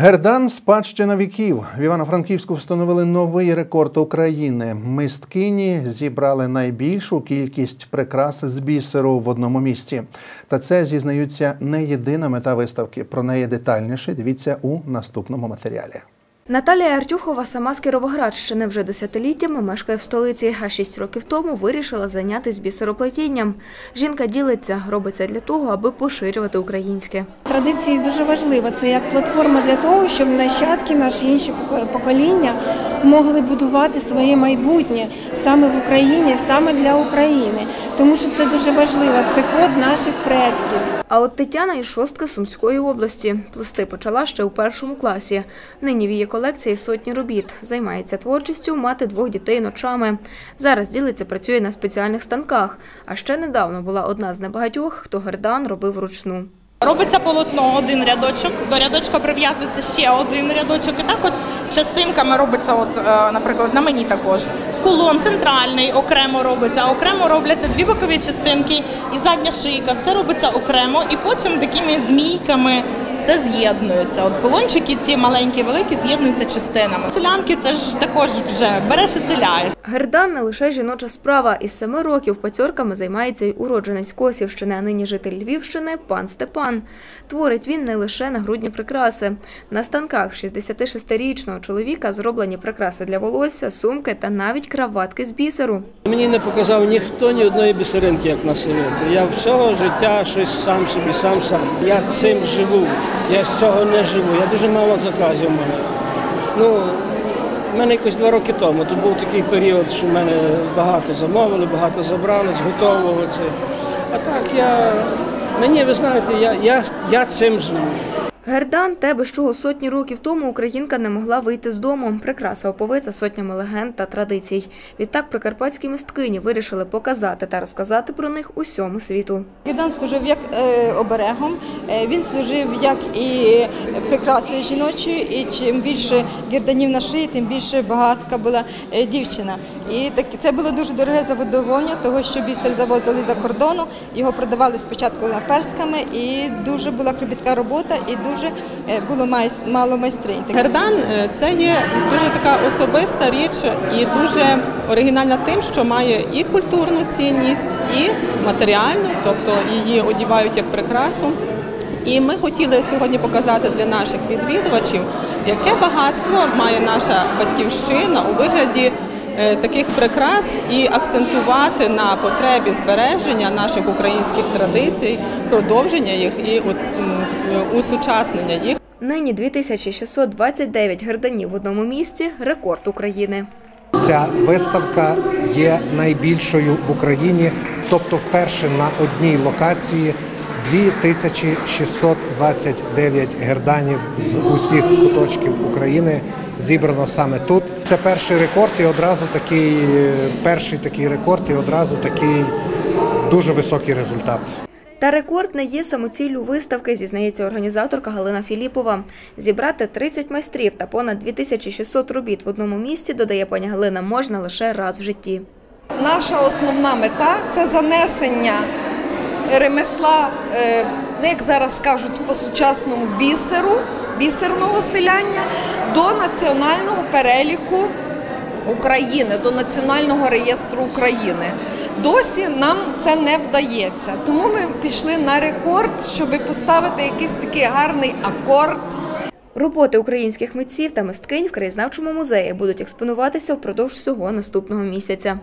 Гердан спадщина віків. В Івано-Франківську встановили новий рекорд України. Мисткині зібрали найбільшу кількість прикрас з бісеру в одному місці. Та це зізнаються не єдина мета виставки. Про неї детальніше дивіться у наступному матеріалі. Наталія Артюхова сама з Кіровоградщини вже десятиліттями мешкає в столиці, а шість років тому вирішила зайнятися бісероплетінням. Жінка ділиться, робить це для того, аби поширювати українське. Традиції дуже важлива. Це як платформа для того, щоб нащадки, наші інші покоління могли будувати своє майбутнє саме в Україні, саме для України. Тому що це дуже важливо. Це код наших предків. А от Тетяна із шостки Сумської області. Плести почала ще у першому класі. Нині в її колекції сотні робіт. Займається творчістю, мати двох дітей ночами. Зараз ділиться, працює на спеціальних станках. А ще недавно була одна з небагатьох, хто гердан робив вручну. Робиться полотно один рядочок, до рядочка прив'язується ще один рядочок, і так от частинками робиться, от, е, наприклад, на мені також. Кулон центральний окремо робиться, окремо робляться дві бокові частинки і задня шийка, все робиться окремо, і потім такими змійками все з'єднується. От колончики ці маленькі, великі з'єднуються частинами. Селянки це ж також вже береш і селяєш. Гердан не лише жіноча справа. Із семи років пацьорками займається й уродженець Косівщини, а нині житель Львівщини пан Степан. Творить він не лише нагрудні прикраси. На станках 66-річного чоловіка зроблені прикраси для волосся, сумки та навіть краватки з бісеру. Мені не показав ніхто ні одної бісеринки, як на селі. Я всього життя щось сам собі, сам сам. Я цим живу. Я з цього не живу. Я дуже мало заказів у мене. Ну, у мене якось два роки тому. То був такий період, що в мене багато замовили, багато забрали, зготовували це. А так я мені, ви знаєте, я, я, я цим живу. Гердан те, без чого сотні років тому українка не могла вийти з дому. Прикраса оповита сотнями легенд та традицій. Відтак прикарпатські мисткині вирішили показати та розказати про них усьому світу. Гірдан служив як е, оберегом, е, він служив як і прикрасою жіночою, і чим більше гірданів на шиї, тим більше багатка була е, дівчина. І це було дуже дороге задоволення, того що бісер завозили за кордону, його продавали спочатку наперстками, і дуже була кропітка робота, і дуже е, було мало майстринь. Гердан е, це є дуже така особиста річ і дуже оригінальна тим, що має і культурну цінність, і матеріальну, тобто її одівають як прикрасу. І ми хотіли сьогодні показати для наших відвідувачів, яке багатство має наша батьківщина у вигляді таких прикрас і акцентувати на потребі збереження наших українських традицій, продовження їх і от, усучаснення їх. Нині 2629 герданів в одному місці – рекорд України. Ця виставка є найбільшою в Україні, тобто вперше на одній локації 2629 герданів з усіх куточків України зібрано саме тут. Це перший рекорд і одразу такий е, перший такий рекорд і одразу такий дуже високий результат. Та рекорд не є самоціллю виставки, зізнається організаторка Галина Філіпова. Зібрати 30 майстрів та понад 2600 робіт в одному місці, додає пані Галина, можна лише раз в житті. Наша основна мета це занесення ремесла, е, ну, як зараз кажуть, по-сучасному бісеру, бісерного селяння до національного переліку України, до національного реєстру України. Досі нам це не вдається, тому ми пішли на рекорд, щоб поставити якийсь такий гарний акорд. Роботи українських митців та мисткинь в краєзнавчому музеї будуть експонуватися впродовж всього наступного місяця.